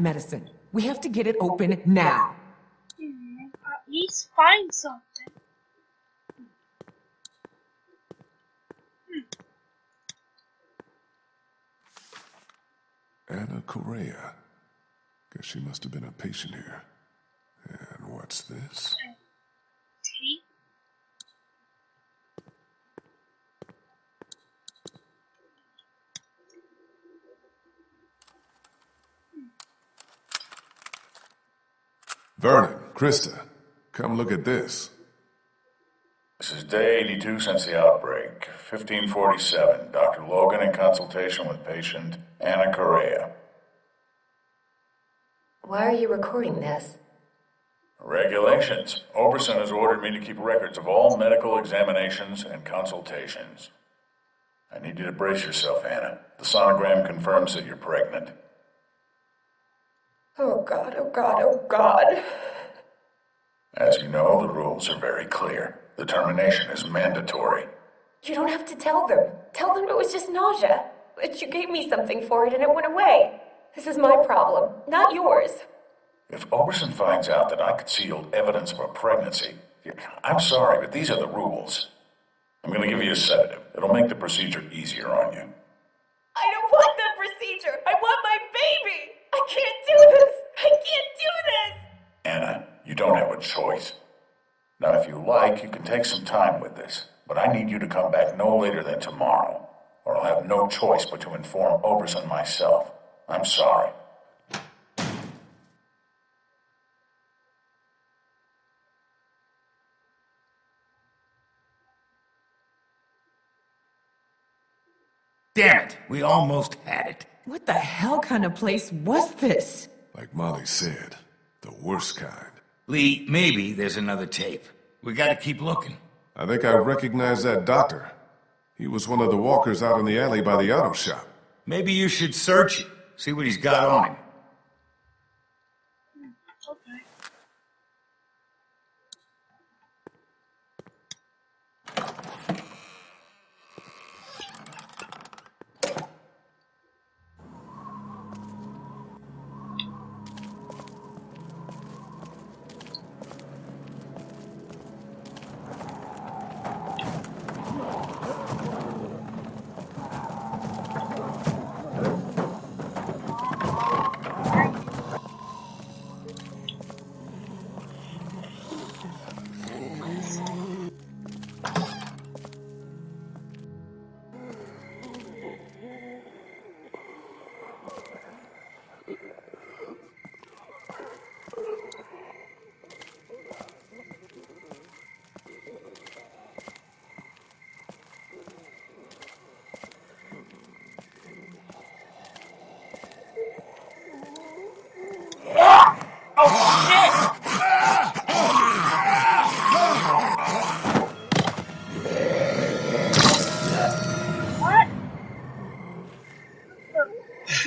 medicine. We have to get it open now. At least find something. Anna Correa. Guess she must have been a patient here. And what's this? Tape. Vernon, Krista, come look at this. This is day 82 since the outbreak. 1547. Dr. Logan in consultation with patient Anna Correa. Why are you recording this? Regulations. Oberson has ordered me to keep records of all medical examinations and consultations. I need you to brace yourself, Anna. The sonogram confirms that you're pregnant. Oh god, oh god, oh god. As you know, the rules are very clear. The termination is mandatory. You don't have to tell them. Tell them it was just nausea. That you gave me something for it and it went away. This is my problem, not yours. If Oberson finds out that I concealed evidence of a pregnancy, I'm sorry, but these are the rules. I'm going to give you a sedative. It'll make the procedure easier on you. I don't want the procedure. I want my baby. I can't do this. I can't do this. Anna, you don't have a choice. Now, if you like, you can take some time with this, but I need you to come back no later than tomorrow, or I'll have no choice but to inform Oberson myself. I'm sorry. Damn it, we almost had it. What the hell kind of place was this? Like Molly said, the worst kind. Lee, maybe there's another tape. We gotta keep looking. I think I recognize that doctor. He was one of the walkers out in the alley by the auto shop. Maybe you should search it, see what he's got on him.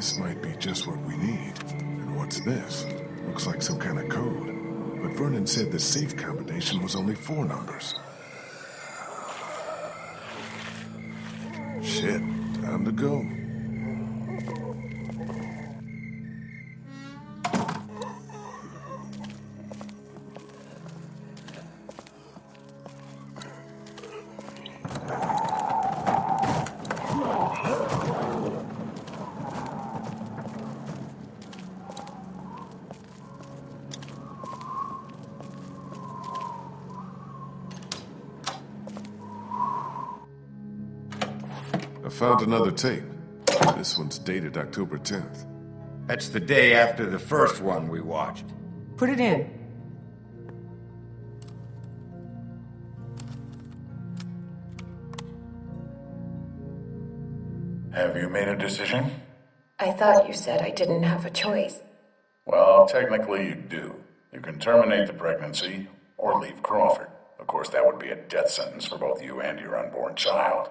This might be just what we need. And what's this? Looks like some kind of code. But Vernon said the safe combination was only four numbers. Shit, time to go. Found another tape. This one's dated October 10th. That's the day after the first one we watched. Put it in. Have you made a decision? I thought you said I didn't have a choice. Well, technically you do. You can terminate the pregnancy or leave Crawford. Of course, that would be a death sentence for both you and your unborn child.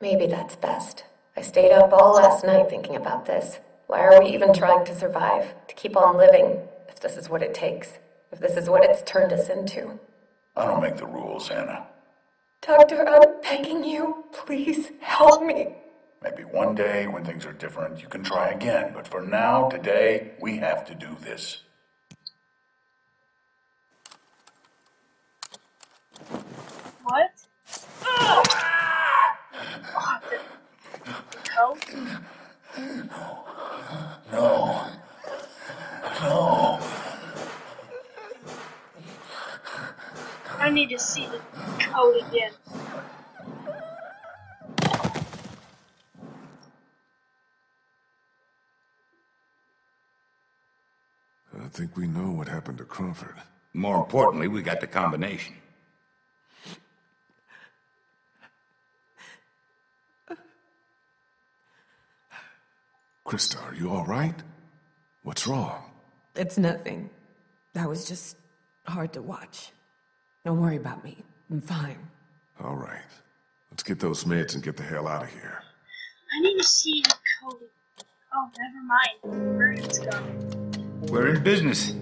Maybe that's best. I stayed up all last night thinking about this. Why are we even trying to survive? To keep on living, if this is what it takes. If this is what it's turned us into. I don't make the rules, Anna. Doctor, I'm begging you. Please help me. Maybe one day when things are different, you can try again. But for now, today, we have to do this. What? Oh, the? No. No. I need to see the code again. I think we know what happened to Crawford. More importantly, we got the combination. Krista, are you all right? What's wrong? It's nothing. That was just hard to watch. Don't worry about me. I'm fine. All right. Let's get those meds and get the hell out of here. I need to see the code. Oh, never mind. Vernon's gone. We're in business.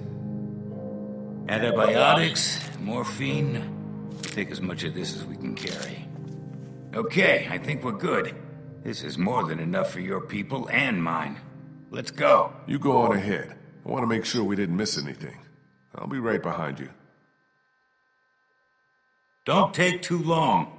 Antibiotics, morphine. Take as much of this as we can carry. Okay, I think we're good. This is more than enough for your people and mine. Let's go. You go on ahead. I want to make sure we didn't miss anything. I'll be right behind you. Don't take too long.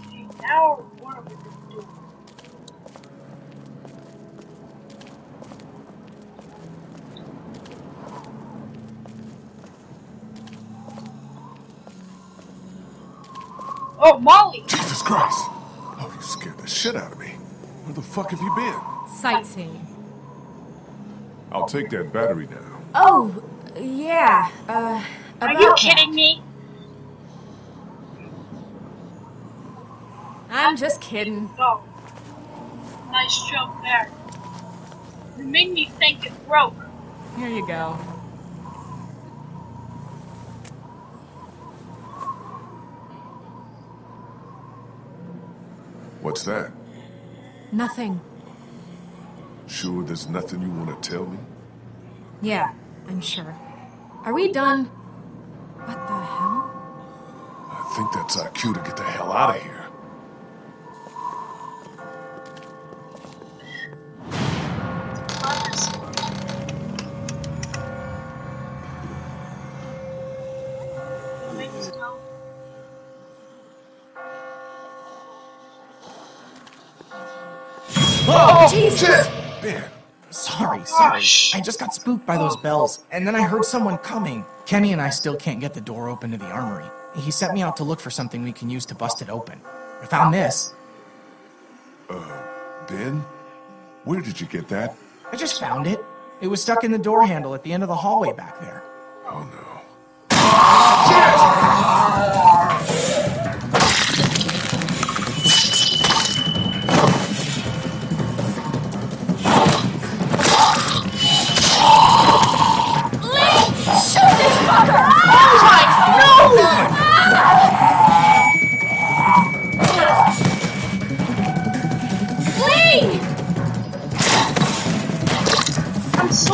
Okay, now what are we gonna do? Oh, Molly! Jesus Christ! Oh, you scared the shit out of me. Where the fuck have you been? Sightseeing. I'll take that battery now. Oh, yeah. Uh, Are about you that. kidding me? I'm just kidding. Oh. Nice joke there. You made me think it broke. Here you go. What's that? Nothing. Sure there's nothing you want to tell me? Yeah, I'm sure. Are we done? What the hell? I think that's our cue to get the hell out of here. Oh, Jesus! shit! Ben, Sorry, sorry. shh. I just got spooked by those bells, and then I heard someone coming. Kenny and I still can't get the door open to the armory. He sent me out to look for something we can use to bust it open. I found this. Uh, Ben? Where did you get that? I just found it. It was stuck in the door handle at the end of the hallway back there. Oh no.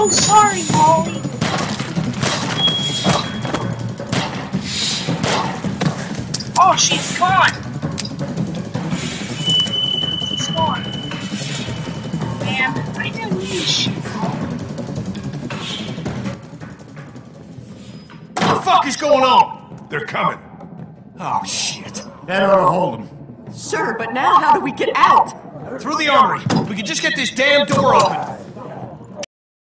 So sorry, Molly. Oh, she's gone. She's gone. Man, I didn't mean she. What the fuck is going on? They're coming. Oh, shit. That ought to hold them. Sir, but now how do we get out? Through the armory. We can just get this damn door open.